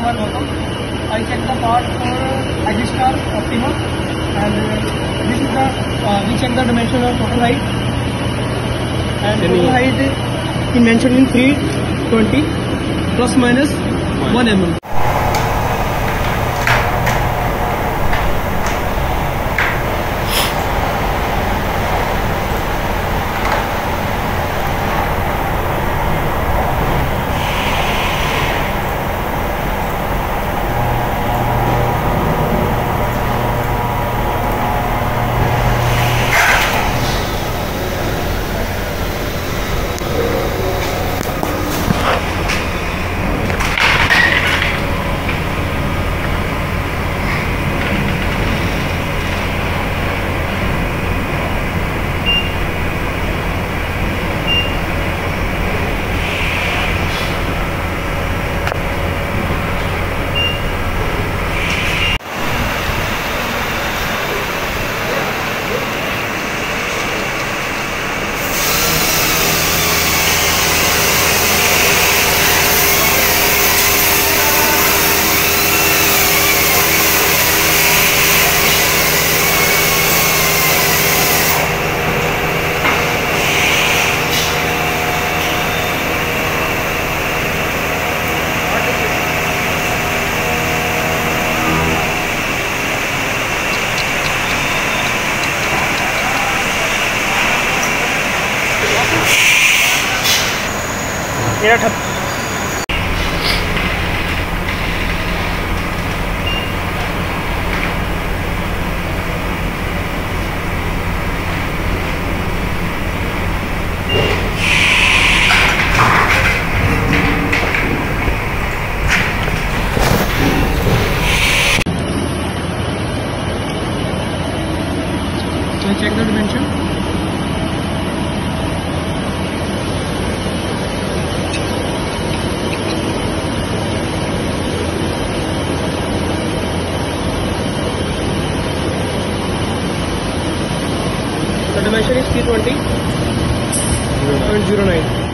I checked the part for Agistar Optima and uh, this is the, uh, we check the dimension of total height. And Any- total height is mentioned in 320 plus minus 1 mm. मेरा ठप check the dimension. The dimension is 320.09.